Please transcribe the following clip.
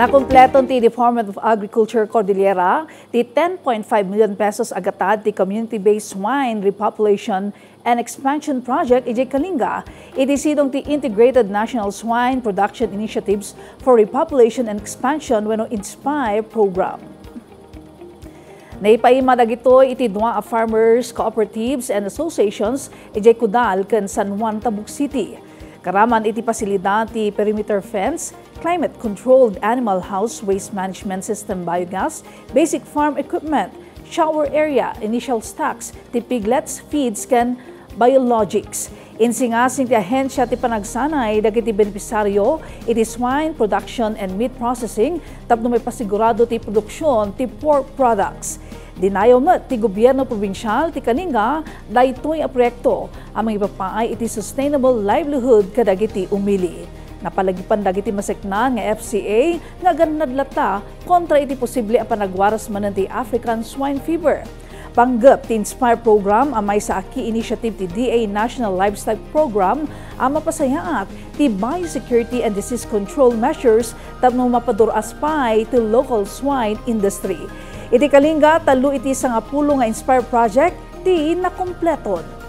Nakumpleton ti Department of Agriculture Cordillera ti 10.5 million pesos agatad ti community-based swine repopulation and expansion project ijay Kalinga. Itisidong ti Integrated National Swine Production Initiatives for Repopulation and Expansion when Inspire program. Naipaima dagito iti dua a farmers, cooperatives and associations ijay Kudal ken San Juan Tabuk City. Karaman iti pasilidad ti perimeter fence, climate-controlled animal house waste management system biogas, basic farm equipment, shower area, initial stocks, ti piglets, feeds, ken biologics. Insingasing ti ahensya ti panagsanay dagiti benepisaryo iti swine production and meat processing tapno may pasigurado ti produksyon ti pork products. Dinayo met ti gobyerno probinsyal ti Kalinga daytoy a proyekto ang mga ipapaay iti sustainable livelihood kadagiti umili. Napalagipan dagiti masekna nga FCA nga ganadlata kontra iti posible a panagwaras man ti African swine fever. Panggap ti Inspire program ang may sa aki initiative ti DA National Livestock Program ang mapasayaat ti biosecurity and disease control measures tapno mapaduras pay ti local swine industry. Iti kalinga, talo iti sangapulo nga Inspire Project, ti nakumpleton.